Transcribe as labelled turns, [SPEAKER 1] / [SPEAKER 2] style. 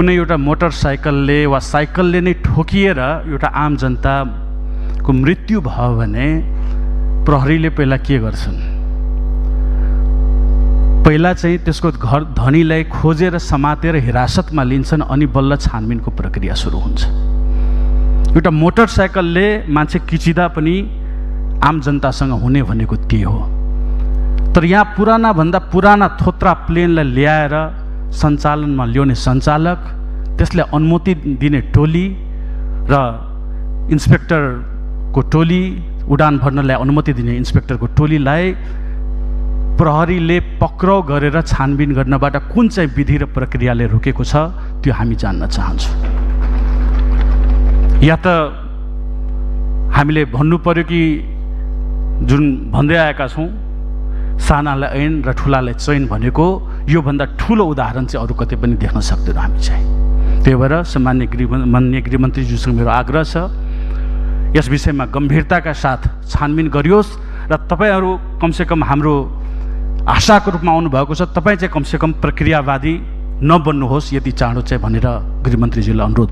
[SPEAKER 1] कुनै एउटा मोटरसाइकलले वा साइकलले नै ठोकिएर एउटा आम जनताको मृत्यु भयो भने प्रहरीले पहिला के गर्छन्? पहिला चाहिँ त्यसको घर धनीलाई खोजेर समातेर हिरासतमा लिन्छन् अनि बल्ल छानबिनको प्रक्रिया सुरु हुन्छ। एउटा मोटरसाइकलले मान्छे किचिँदा पनि आम जनतासँग हुने भनेको त्यही हो? तर यहाँ पुराना भन्दा पुराना थोत्रा प्लेनलाई ल्याएर सञ्चालनमा ल्याउने सञ्चालक त्यसलाई अनुमति दिने टोली र इन्सपेक्टरको टोली उडान भर्नलाई अनुमति दिने इन्सपेक्टरको टोलीलाई प्रहरीले पक्राउ गरेर छानबिन गर्नबाट कुन चाहिँ विधि र प्रक्रियाले रोकेको छ त्यो हामी जान्न चाहन्छौँ। या त हामीले भन्नु पर्यो कि जुन भन्दै आएका छौँ सानालाई ऐन र ठुलालाई चैन भनेको योभन्दा ठुलो उदाहरण चाहिँ अरू कतै पनि देख्न सक्दैनौँ हामी चाहिँ। त्यही भएर सामान्य गृह मान्य गृहमन्त्रीज्यूसँग मेरो आग्रह छ यस विषयमा गम्भीरताका साथ छानबिन गरियोस् र तपाईँहरू कमसेकम हाम्रो आशाको रूपमा आउनुभएको छ तपाईँ चाहिँ कमसेकम प्रक्रियावादी नबन्नुहोस् यति चाँडो चाहिँ भनेर गृहमन्त्रीजीलाई अनुरोध